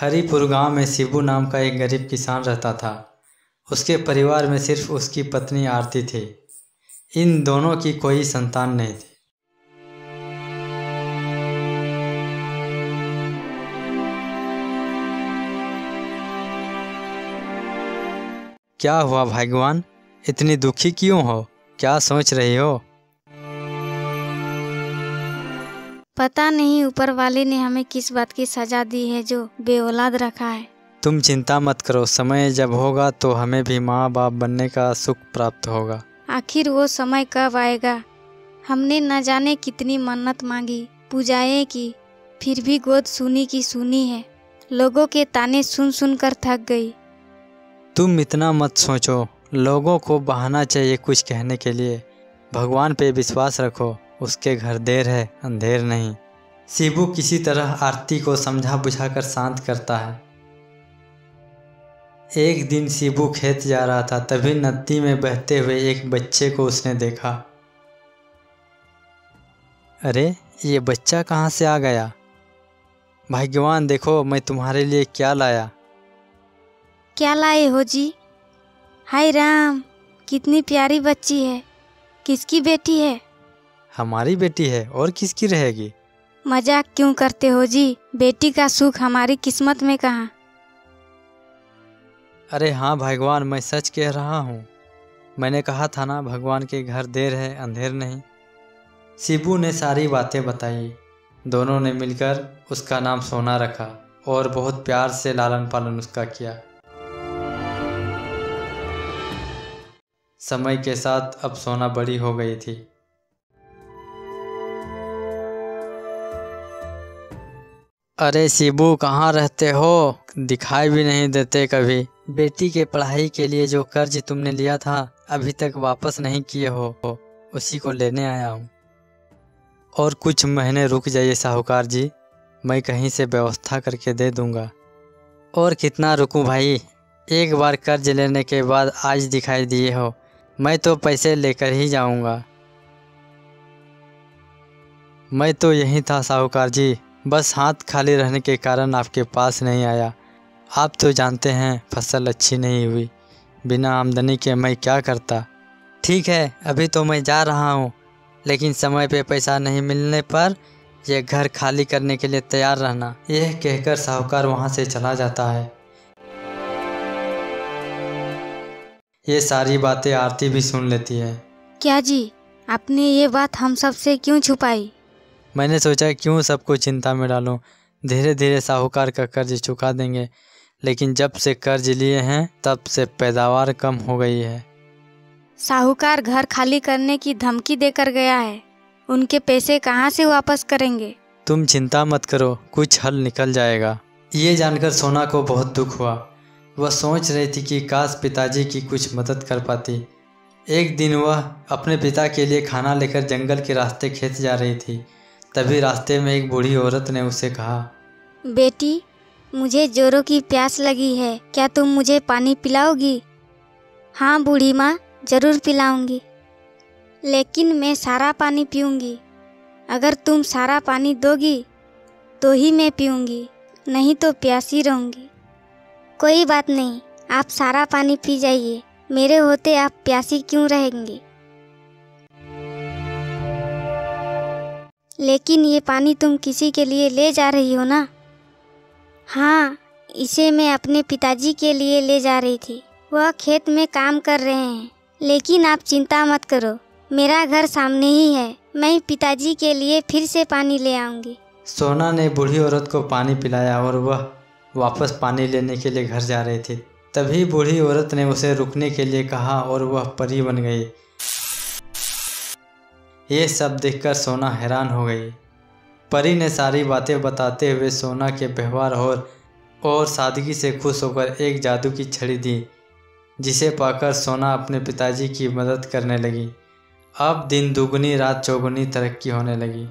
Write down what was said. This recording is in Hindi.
हरिपुर गाँव में शिबू नाम का एक गरीब किसान रहता था। उसके परिवार में सिर्फ़ उसकी पत्नी आरती थी। इन दोनों की कोई संतान नहीं थी। क्या हुआ भगवान इतनी दुखी क्यों हो? क्या सोच रही हो? पता नहीं ऊपर वाले ने हमें किस बात की सजा दी है जो बेऔलाद रखा है। तुम चिंता मत करो समय जब होगा तो हमें भी माँ बाप बनने का सुख प्राप्त होगा। आखिर वो समय कब आएगा? हमने न जाने कितनी मन्नत मांगी पूजाएँ की फिर भी गोद सुनी की सुनी है। लोगों के ताने सुन सुन कर थक गई। तुम इतना मत सोचो लोगों को बहाना चाहिए कुछ कहने के लिए। भगवान पे विश्वास रखो। उसके घर देर है, अंधेर नहीं। शिबू किसी तरह आरती को समझा बुझाकर शांत करता है। एक दिन शिबू खेत जा रहा था, तभी नदी में बहते हुए एक बच्चे को उसने देखा। अरे, ये बच्चा कहाँ से आ गया? भाग्यवान, देखो, मैं तुम्हारे लिए क्या लाया? क्या लाए हो जी? हाय राम, कितनी प्यारी बच्ची है। किसकी बेटी है? हमारी बेटी है और किसकी रहेगी? मज़ाक क्यों करते हो जी? बेटी का सुख हमारी किस्मत में कहा? अरे हाँ भगवान मैं सच कह रहा हूँ। मैंने कहा था ना भगवान के घर देर है अंधेर नहीं। शिबू ने सारी बातें बताई। दोनों ने मिलकर उसका नाम सोना रखा और बहुत प्यार से लालन पालन उसका किया। समय के साथ अब सोना बड़ी हो गई थी। अरे शिबू, कहाँ रहते हो? दिखाई भी नहीं देते कभी। बेटी के पढ़ाई के लिए जो कर्ज तुमने लिया था, अभी तक वापस नहीं किए हो। उसी को लेने आया हूँ। और कुछ महीने रुक जाइए साहूकार जी। मैं कहीं से व्यवस्था करके दे दूँगा। और कितना रुकूं भाई? एक बार कर्ज लेने के बाद आज दिखाई दिए हो। मैं तो पैसे लेकर ही जाऊँगा। मैं तो यही था साहूकार जी। बस हाथ खाली रहने के कारण आपके पास नहीं आया। आप तो जानते हैं, फ़सल अच्छी नहीं हुई। बिना आमदनी के मैं क्या करता? ठीक है, अभी तो मैं जा रहा हूँ, लेकिन समय पे पैसा नहीं मिलने पर यह घर खाली करने के लिए तैयार रहना। यह कहकर साहूकार वहाँ से चला जाता है। ये सारी बातें आरती भी सुन लेती है। क्या जी, आपने ये बात हम सबसे क्यों छुपाई? मैंने सोचा क्यों सबको चिंता में डालूं? धीरे धीरे साहूकार का कर्ज चुका देंगे। लेकिन जब से कर्ज लिए हैं तब से पैदावार कम हो गई है। साहूकार घर खाली करने की धमकी देकर गया है। उनके पैसे कहाँ से वापस करेंगे? तुम चिंता मत करो कुछ हल निकल जाएगा। ये जानकर सोना को बहुत दुख हुआ। वह सोच रही थी कि काश पिताजी की कुछ मदद कर पाती। एक दिन वह अपने पिता के लिए खाना लेकर जंगल के रास्ते खेत जा रही थी। तभी रास्ते में एक बूढ़ी औरत ने उसे कहा, बेटी, मुझे जोरों की प्यास लगी है। क्या तुम मुझे पानी पिलाओगी? हाँ बूढ़ी माँ, ज़रूर पिलाऊँगी। लेकिन मैं सारा पानी पीऊँगी। अगर तुम सारा पानी दोगी तो ही मैं पीऊँगी, नहीं तो प्यासी रहूँगी। कोई बात नहीं, आप सारा पानी पी जाइए। मेरे होते आप प्यासी क्यों रहेंगी? लेकिन ये पानी तुम किसी के लिए ले जा रही हो ना? हाँ इसे मैं अपने पिताजी के लिए ले जा रही थी। वह खेत में काम कर रहे हैं। लेकिन आप चिंता मत करो, मेरा घर सामने ही है। मैं पिताजी के लिए फिर से पानी ले आऊँगी। सोना ने बूढ़ी औरत को पानी पिलाया और वह वापस पानी लेने के लिए घर जा रही थी। तभी बूढ़ी औरत ने उसे रुकने के लिए कहा और वह परी बन गई। ये सब देखकर सोना हैरान हो गई। परी ने सारी बातें बताते हुए सोना के व्यवहार और और सादगी से खुश होकर एक जादू की छड़ी दी, जिसे पाकर सोना अपने पिताजी की मदद करने लगी। अब दिन दुगनी, रात चौगुनी तरक्की होने लगी।